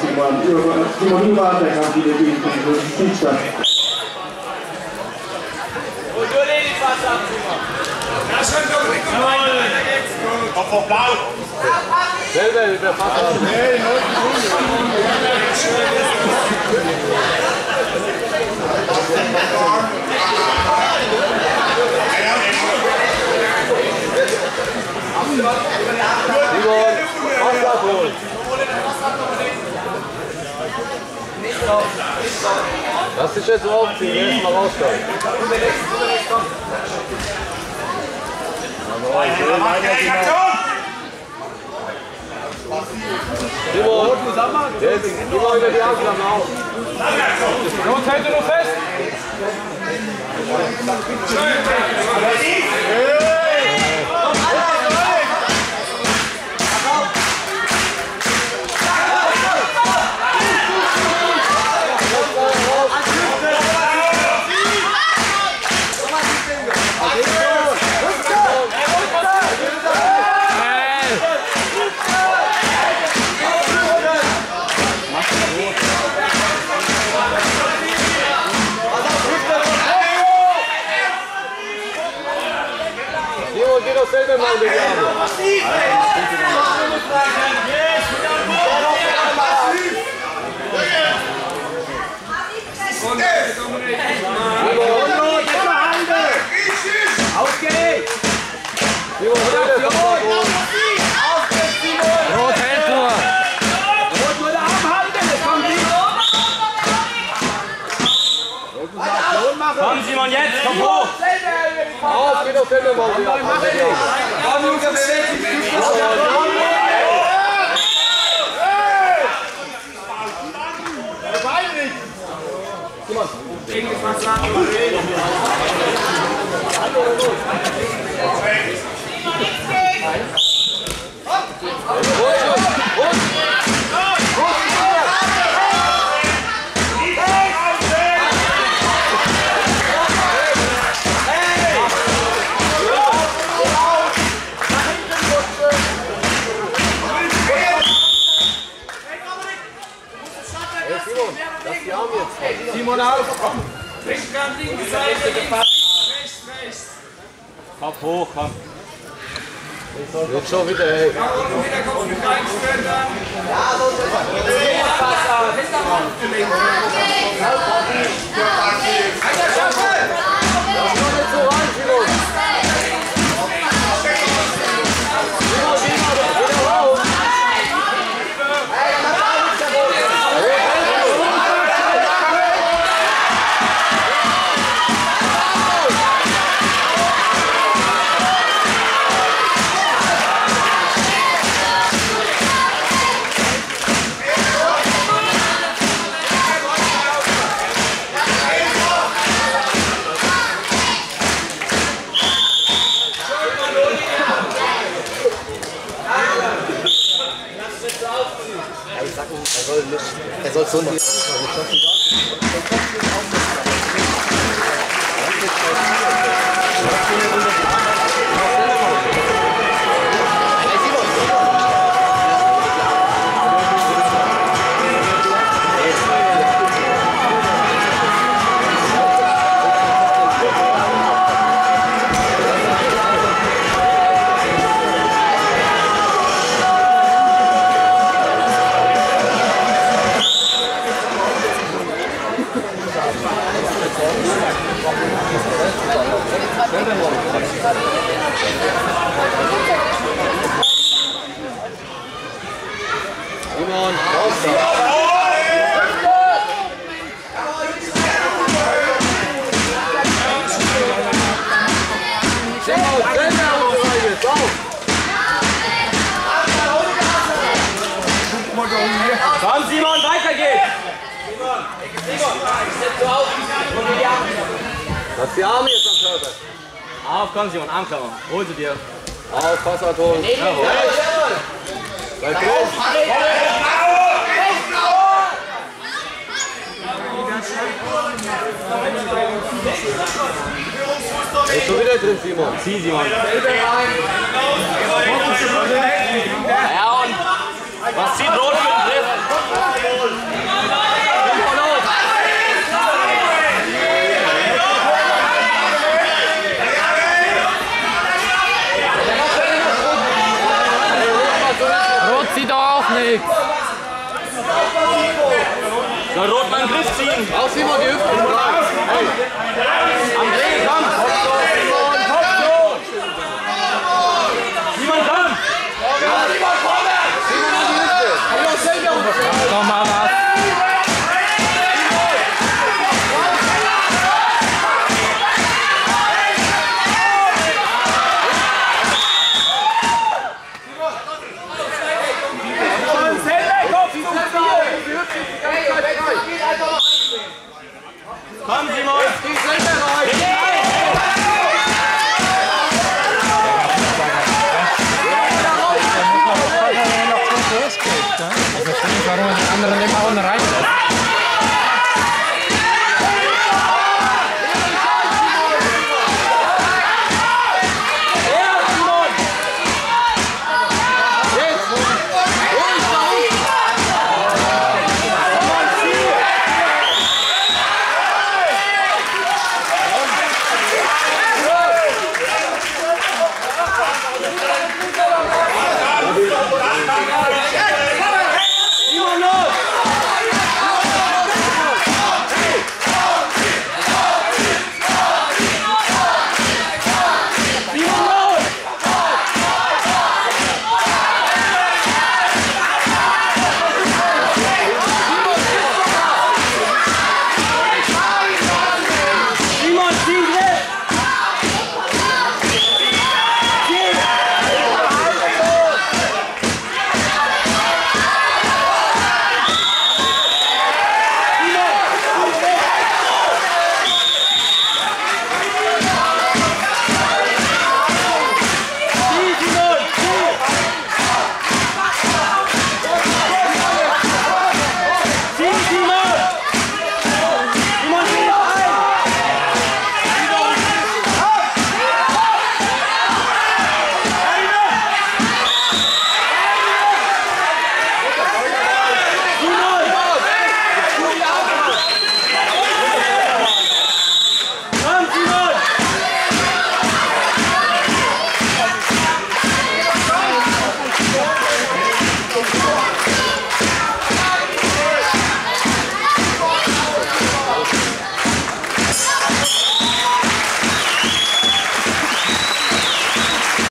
Simon, Simon Iwan, der kam wieder gegen den Spielstand. Kopf auf blau. Selber, der ab. Hey, Simon, Pass abholen. Lass dich jetzt aufziehen, erst mal rauskommen. Simon, jetzt, geh mal über die Armklappen auf. Los, hält nur fest. Simon, geh doch selber mal über die Arme. Auf geht's. Simon, selber Pass abholen. Rot, hält nur. Rot, nur den Arm halten. Das kommt nicht. Komm, Simon, jetzt. Komm hoch. Auf, geh doch selber mal über die die Arme jetzt. Simon, auf. Kopf hoch, komm. Jetzt schon wieder, ey. Lass Er soll so machen. Simon, raus da. Simon, selber aufsteigen jetzt, auf. Komm, Simon, weiter geht's. Lass die Arme jetzt am Körper. Auf, komm, Simon, Armklammer. Hol sie dir. Auf, Pass holen. Bleib drin. Bist du wieder drin, Simon? Sie, Simon. Ja, und was zieht Rot für den Griff? Rot zieht auch nichts. Soll Rotmann Griff ziehen. Auf Simon, die Hüfte. André, komm. Warum er